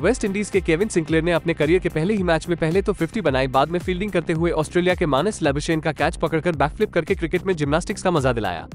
Waste Indies के Kevin Sinclair ने अपने करियर के पहले ही मैच में पहले तो 50 बनाई, बाद में फील्डिंग करते हुए ऑस्ट्रेलिया के मानस लेबिशेन का कैच पकड़कर बैकफ्लिप करके क्रिकेट में जिम्नास्टिक्स का मज़ा दिलाया।